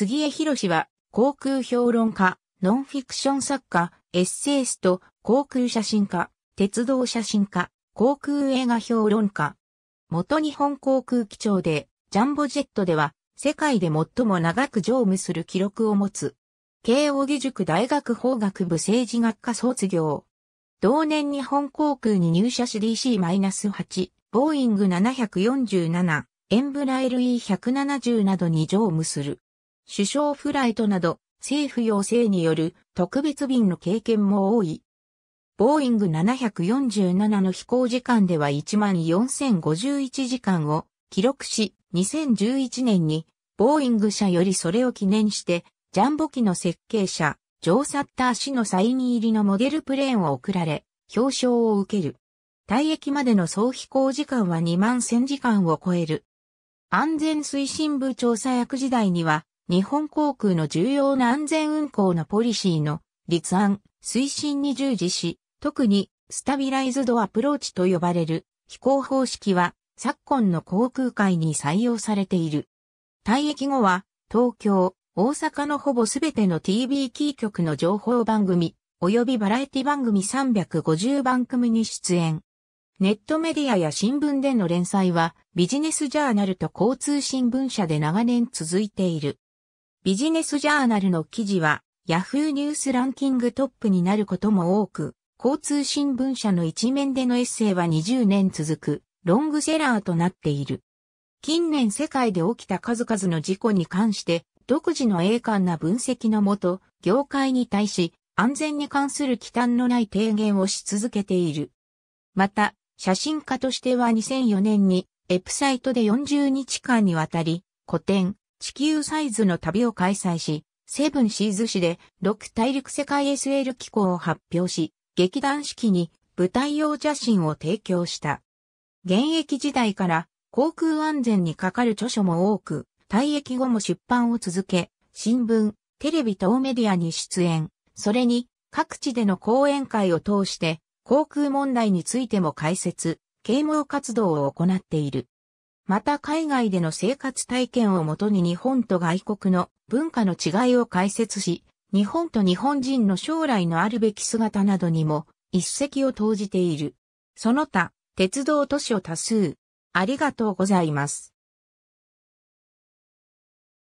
杉江博は航空評論家、ノンフィクション作家、エッセイスト、航空写真家、鉄道写真家、航空映画評論家。元日本航空機長で、ジャンボジェットでは、世界で最も長く乗務する記録を持つ。慶応義塾大学法学部政治学科卒業。同年日本航空に入社し DC-8、ボーイング747、エンブラ LE170 などに乗務する。首相フライトなど政府要請による特別便の経験も多い。ボーイング747の飛行時間では14,051時間を記録し、2011年にボーイング社よりそれを記念して、ジャンボ機の設計者、ジョー・サッター氏のサイン入りのモデルプレーンを贈られ、表彰を受ける。退役までの総飛行時間は2万1000時間を超える。安全推進部調査役時代には、日本航空の重要な安全運航のポリシーの立案、推進に従事し、特にスタビライズドアプローチと呼ばれる飛行方式は昨今の航空界に採用されている。退役後は東京、大阪のほぼすべての TV キー局の情報番組、及びバラエティ番組350番組に出演。ネットメディアや新聞での連載はビジネスジャーナルと交通新聞社で長年続いている。ビジネスジャーナルの記事は Yahoo ニュースランキングトップになることも多く、交通新聞社の一面でのエッセイは20年続くロングセラーとなっている。近年世界で起きた数々の事故に関して独自の鋭感な分析のもと、業界に対し安全に関する忌憚のない提言をし続けている。また、写真家としては2004年にエプサイトで40日間にわたり古典地球サイズの旅を開催し、セブンシーズ市で6大陸世界 SL 機構を発表し、劇団四季に舞台用写真を提供した。現役時代から航空安全にかかる著書も多く、退役後も出版を続け、新聞、テレビ等メディアに出演、それに各地での講演会を通して航空問題についても解説、啓蒙活動を行っている。また海外での生活体験をもとに日本と外国の文化の違いを解説し、日本と日本人の将来のあるべき姿などにも一石を投じている。その他、鉄道都市を多数。ありがとうございます。